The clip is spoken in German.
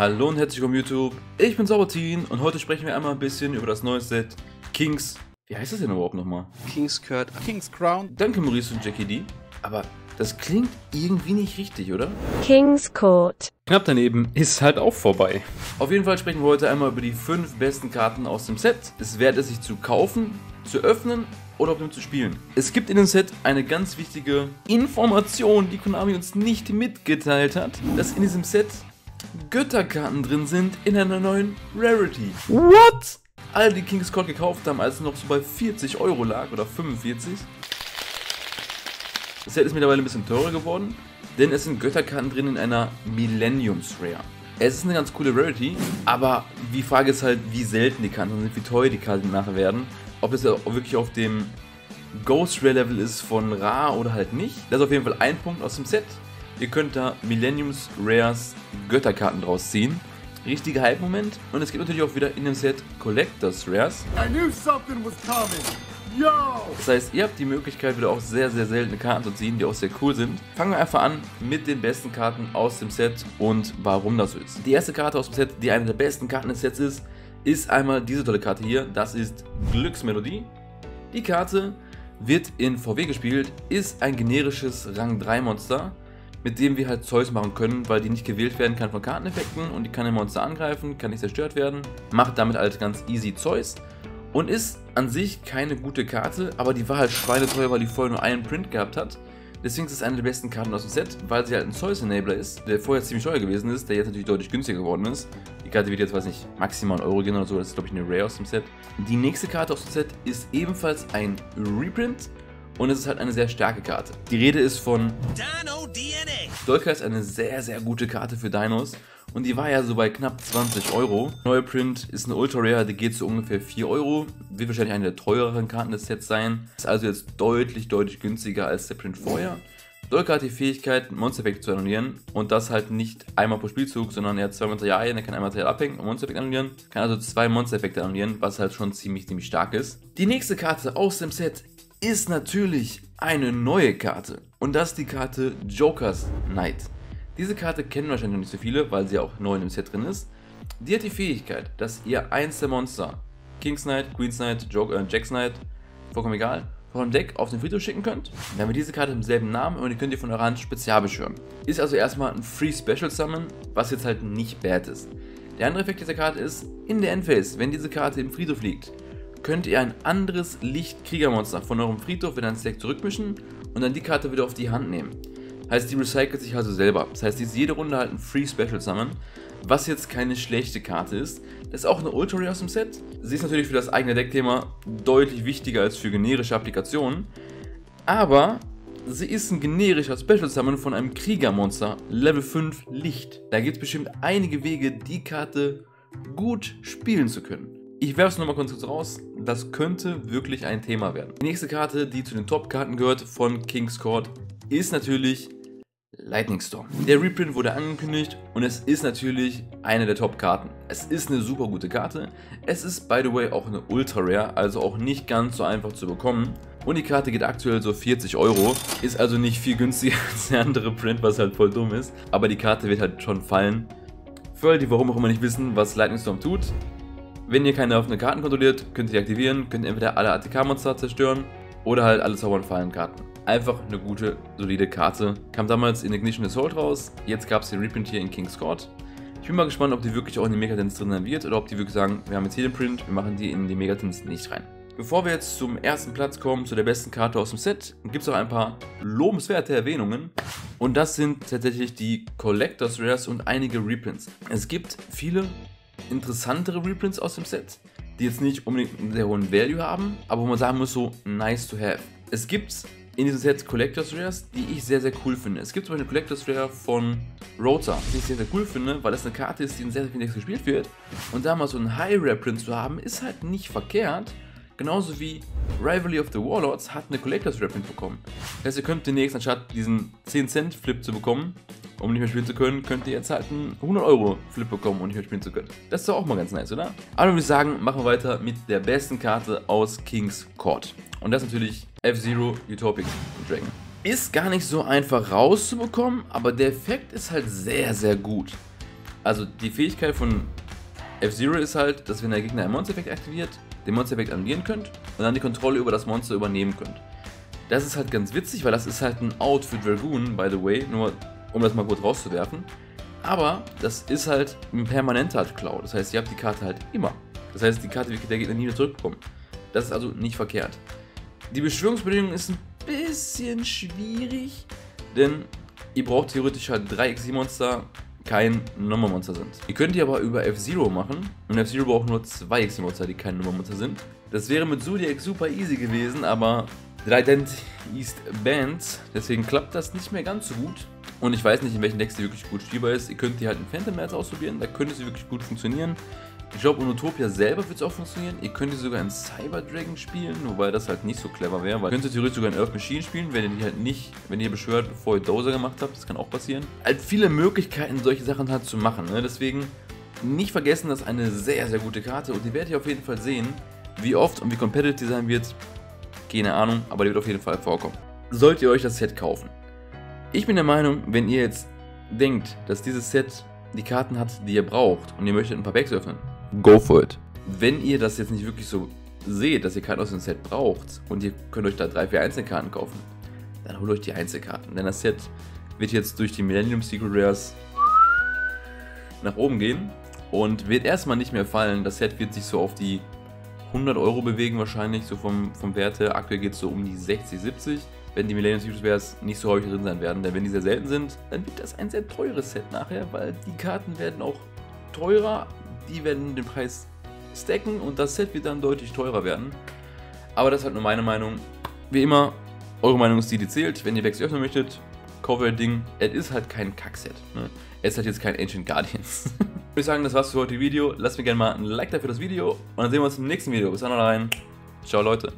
Hallo und herzlich willkommen YouTube, ich bin Saubertin und heute sprechen wir einmal ein bisschen über das neue Set Kings, wie heißt das denn überhaupt nochmal? King's Kurt, King's Crown. Danke Maurice und Jackie D, aber das klingt irgendwie nicht richtig, oder? King's Court. Knapp daneben ist halt auch vorbei. Auf jeden Fall sprechen wir heute einmal über die 5 besten Karten aus dem Set. Es wert es sich zu kaufen, zu öffnen oder auch nur zu spielen. Es gibt in dem Set eine ganz wichtige Information, die Konami uns nicht mitgeteilt hat, dass in diesem Set Götterkarten drin sind in einer neuen Rarity. What? Alle, die King's Court gekauft haben, als es noch so bei 40 Euro lag oder 45. Das Set ist mittlerweile ein bisschen teurer geworden, denn es sind Götterkarten drin in einer Millenniums Rare. Es ist eine ganz coole Rarity, aber die Frage ist halt, wie selten die Karten sind, wie teuer die Karten nachher werden. Ob es ja wirklich auf dem Ghost Rare Level ist von Ra oder halt nicht. Das ist auf jeden Fall ein Punkt aus dem Set. Ihr könnt da Millenniums Rares Götterkarten draus ziehen. Richtiger Hype-Moment. Und es gibt natürlich auch wieder in dem Set Collectors Rares. I knew something was coming. Yo! Das heißt, ihr habt die Möglichkeit, wieder auch sehr, sehr seltene Karten zu ziehen, die auch sehr cool sind. Fangen wir einfach an mit den besten Karten aus dem Set und warum das so ist. Die erste Karte aus dem Set, die eine der besten Karten des Sets ist, ist einmal diese tolle Karte hier. Das ist Glücksmelodie. Die Karte wird in VW gespielt, ist ein generisches Rang 3 Monster mit dem wir halt Zeus machen können, weil die nicht gewählt werden kann von Karteneffekten und die kann ein Monster angreifen, kann nicht zerstört werden, macht damit halt ganz easy Zeus und ist an sich keine gute Karte, aber die war halt schweineteuer, weil die vorher nur einen Print gehabt hat. Deswegen ist es eine der besten Karten aus dem Set, weil sie halt ein Zeus-Enabler ist, der vorher ziemlich teuer gewesen ist, der jetzt natürlich deutlich günstiger geworden ist. Die Karte wird jetzt, weiß nicht, maximal einen Euro gehen oder so, das ist glaube ich eine Rare aus dem Set. Die nächste Karte aus dem Set ist ebenfalls ein Reprint und es ist halt eine sehr starke Karte. Die Rede ist von Dino DNA. Dolka ist eine sehr, sehr gute Karte für Dinos und die war ja so bei knapp 20 Euro. Neue Print ist eine Ultra Rare, die geht so ungefähr 4 Euro. Wird wahrscheinlich eine der teureren Karten des Sets sein. Ist also jetzt deutlich, deutlich günstiger als der Print vorher. Dolka hat die Fähigkeit, Monster-Effekte zu annullieren und das halt nicht einmal pro Spielzug, sondern er hat zwei Materialien, er kann ein Material abhängen und Monster-Effekt annullieren, kann also zwei Monster-Effekte annullieren, was halt schon ziemlich, ziemlich stark ist. Die nächste Karte aus dem Set ist natürlich eine neue Karte. Und das ist die Karte Joker's Knight. Diese Karte kennen wahrscheinlich noch nicht so viele, weil sie auch neu in dem Set drin ist. Die hat die Fähigkeit, dass ihr eins der Monster, King's Knight, Queen's Knight, Joker, äh, Jack's Knight, vollkommen egal, von Deck auf den Friedhof schicken könnt. Dann haben wir diese Karte im selben Namen und die könnt ihr von eurer Hand spezial beschwören. Ist also erstmal ein Free Special Summon, was jetzt halt nicht bad ist. Der andere Effekt dieser Karte ist, in der Endphase, wenn diese Karte im Friedhof liegt, könnt ihr ein anderes Licht-Kriegermonster von eurem Friedhof in ein Stack zurückmischen und dann die Karte wieder auf die Hand nehmen. Heißt, die recycelt sich also selber. Das heißt, die ist jede Runde halt ein Free Special Summon, was jetzt keine schlechte Karte ist. Das ist auch eine Ultra Rare aus dem Set. Sie ist natürlich für das eigene Deckthema deutlich wichtiger als für generische Applikationen, aber sie ist ein generischer Special Summon von einem Kriegermonster, Level 5 Licht. Da gibt es bestimmt einige Wege, die Karte gut spielen zu können. Ich werfe es nochmal kurz raus, das könnte wirklich ein Thema werden. Die nächste Karte, die zu den Top-Karten gehört von King's Court, ist natürlich Lightning Storm. Der Reprint wurde angekündigt und es ist natürlich eine der Top-Karten. Es ist eine super gute Karte. Es ist, by the way, auch eine Ultra Rare, also auch nicht ganz so einfach zu bekommen. Und die Karte geht aktuell so 40 Euro. Ist also nicht viel günstiger als der andere Print, was halt voll dumm ist. Aber die Karte wird halt schon fallen. Für alle, die warum auch immer nicht wissen, was Lightning Storm tut, wenn ihr keine offenen Karten kontrolliert, könnt ihr die aktivieren, könnt ihr entweder alle ATK-Monster zerstören oder halt alle Zauber- und Fallenkarten. Einfach eine gute, solide Karte. Kam damals in Ignition Assault raus, jetzt gab es den Reprint hier in King's Court. Ich bin mal gespannt, ob die wirklich auch in die Megatins drin sein wird oder ob die wirklich sagen, wir haben jetzt hier den Print, wir machen die in die Megatins nicht rein. Bevor wir jetzt zum ersten Platz kommen, zu der besten Karte aus dem Set, gibt es auch ein paar lobenswerte Erwähnungen. Und das sind tatsächlich die Collectors Rares und einige Reprints. Es gibt viele interessantere Reprints aus dem Set, die jetzt nicht unbedingt einen sehr hohen Value haben, aber wo man sagen muss, so nice to have. Es gibt in diesem Set Collectors Rares, die ich sehr, sehr cool finde. Es gibt zum Beispiel eine Collectors Rare von Rota, die ich sehr, sehr cool finde, weil das eine Karte ist, die in sehr, sehr vielen Decks gespielt wird. Und da mal so einen High Rare Print zu haben, ist halt nicht verkehrt. Genauso wie Rivalry of the Warlords hat eine Collectors Rare Print bekommen. Das heißt, ihr könnt demnächst, anstatt diesen 10 Cent Flip zu bekommen, um nicht mehr spielen zu können, könnt ihr jetzt halt einen 100 Euro Flip bekommen, um nicht mehr spielen zu können. Das ist doch auch mal ganz nice, oder? Aber würde ich sagen, machen wir weiter mit der besten Karte aus King's Court. Und das ist natürlich F-Zero Utopic Dragon. Ist gar nicht so einfach rauszubekommen, aber der Effekt ist halt sehr, sehr gut. Also die Fähigkeit von F-Zero ist halt, dass wenn der Gegner einen Monster-Effekt aktiviert, den Monster-Effekt animieren könnt und dann die Kontrolle über das Monster übernehmen könnt. Das ist halt ganz witzig, weil das ist halt ein Out für Dragoon, by the way, nur um das mal kurz rauszuwerfen. Aber das ist halt ein permanenter Cloud. Das heißt, ihr habt die Karte halt immer. Das heißt, die Karte wird der Gegner nie wieder zurückbekommen. Das ist also nicht verkehrt. Die Beschwörungsbedingung ist ein bisschen schwierig, denn ihr braucht theoretisch halt drei XC-Monster, kein Nummermonster sind. Ihr könnt die aber über F-Zero machen und F-Zero braucht nur zwei XC-Monster, die kein Nummermonster sind. Das wäre mit Zodiac super easy gewesen, aber Trident East Bands, deswegen klappt das nicht mehr ganz so gut. Und ich weiß nicht, in welchen Decks die wirklich gut spielbar ist. Ihr könnt die halt in Phantom Mats ausprobieren, da könnte sie wirklich gut funktionieren. Ich glaube, in Utopia selber wird es auch funktionieren. Ihr könnt die sogar in Cyber Dragon spielen, wobei das halt nicht so clever wäre, weil ihr könnt theoretisch sogar in Earth Machine spielen, wenn ihr die halt nicht, wenn ihr beschwört, bevor ihr Dozer gemacht habt. Das kann auch passieren. Halt viele Möglichkeiten, solche Sachen halt zu machen. Ne? Deswegen nicht vergessen, das ist eine sehr, sehr gute Karte und die werdet ihr auf jeden Fall sehen. Wie oft und wie competitive die sein wird, keine Ahnung, aber die wird auf jeden Fall vorkommen. Sollt ihr euch das Set kaufen? Ich bin der Meinung, wenn ihr jetzt denkt, dass dieses Set die Karten hat, die ihr braucht und ihr möchtet ein paar Packs öffnen, go for it. Wenn ihr das jetzt nicht wirklich so seht, dass ihr Karten aus dem Set braucht und ihr könnt euch da drei, vier Einzelkarten kaufen, dann holt euch die Einzelkarten. Denn das Set wird jetzt durch die Millennium Secret Rares nach oben gehen und wird erstmal nicht mehr fallen. Das Set wird sich so auf die 100 Euro bewegen wahrscheinlich, so vom, vom Werte. Aktuell geht es so um die 60, 70. Wenn die Millennium Secret Rares nicht so häufig drin sein werden, denn wenn die sehr selten sind, dann wird das ein sehr teures Set nachher, weil die Karten werden auch teurer, die werden den Preis stacken und das Set wird dann deutlich teurer werden. Aber das ist halt nur meine Meinung. Wie immer, eure Meinung ist die, die zählt. Wenn ihr Decks öffnen möchtet, kauft euer Ding. Es ist halt kein Kackset. Ne? Es ist halt jetzt kein Ancient Guardians. ich würde sagen, das war's für heute Video. Lasst mir gerne mal ein Like da für das Video und dann sehen wir uns im nächsten Video. Bis dann rein. Ciao Leute.